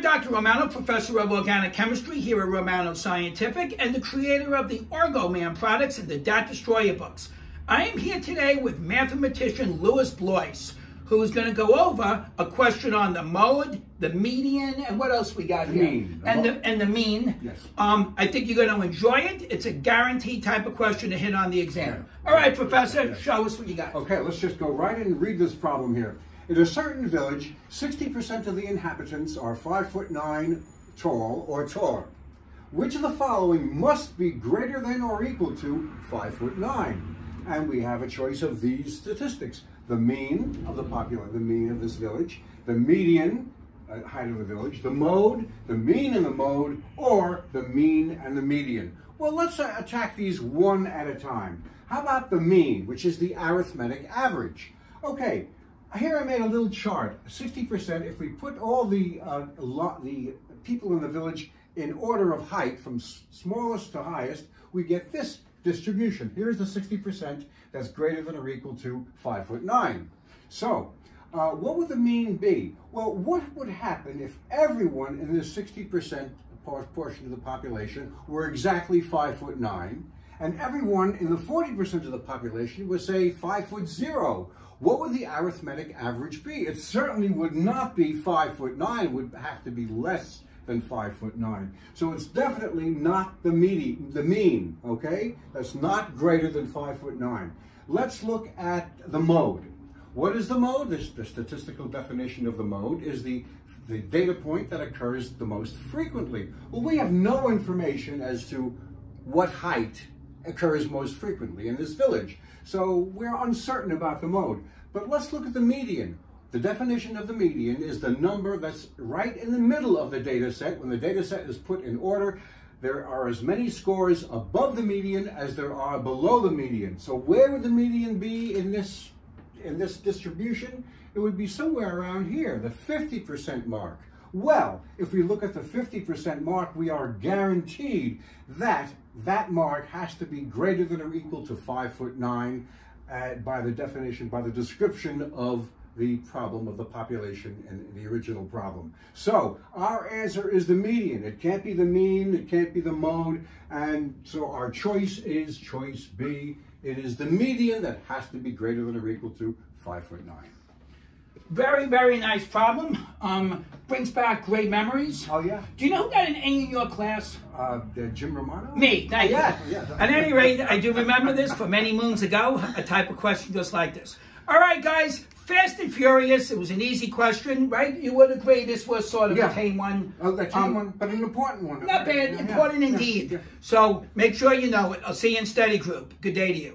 I'm Dr. Romano, professor of organic chemistry here at Romano Scientific and the creator of the Orgoman products and the DAT Destroyer books. I am here today with mathematician Lewis Blois, who is going to go over a question on the mode, the median, and what else we got The here? mean. And the, and the mean. Yes. Um, I think you're going to enjoy it. It's a guaranteed type of question to hit on the exam. Yeah. All right, Professor, Yeah. show us what you got. Okay, let's just go right in and read this problem here. In a certain village, 60% of the inhabitants are 5 foot 9 tall or taller. Which of the following must be greater than or equal to 5 foot 9? And we have a choice of these statistics. The mean of the population, the mean of this village, the median uh, height of the village, the mode, the mean and the mode, or the mean and the median. Well, let's uh, attack these one at a time. How about the mean, which is the arithmetic average? Okay, here I made a little chart. 60%, if we put all the, uh, the people in the village in order of height from smallest to highest, we get this distribution. Here's the 60% that's greater than or equal to 5 foot 9. So, uh, what would the mean be? Well, what would happen if everyone in this 60% portion of the population were exactly 5 foot 9, and everyone in the 40% of the population was, say, 5 foot 0? What would the arithmetic average be? It certainly would not be 5 foot 9, it would have to be less than 5 foot 9. So it's definitely not the, median, the mean, okay? That's not greater than 5 foot 9. Let's look at the mode. What is the mode? The statistical definition of the mode is the, the data point that occurs the most frequently. Well, we have no information as to what height occurs most frequently in this village. So we're uncertain about the mode. But let's look at the median. The definition of the median is the number that's right in the middle of the data set. When the data set is put in order, there are as many scores above the median as there are below the median. So where would the median be in this in this distribution? It would be somewhere around here, the 50% mark. Well, if we look at the 50% mark, we are guaranteed that that mark has to be greater than or equal to 5 foot 9 uh, by the definition, by the description of the problem of the population and the original problem. So our answer is the median. It can't be the mean, it can't be the mode, and so our choice is choice B. It is the median that has to be greater than or equal to 5 foot 9. Very, very nice problem. Um, brings back great memories. Oh, yeah? Do you know who got an A in your class? Uh, uh, Jim Romano? Me, thank Yeah, yeah. At any rate, I do remember this from many moons ago, a type of question just like this. All right, guys, Fast and Furious, it was an easy question, right? You would agree this was sort of Yeah. a tame one. Oh, that's Um, one, but an important one. Not bad, important indeed. So make sure you know it. I'll see you in study group. Good day to you.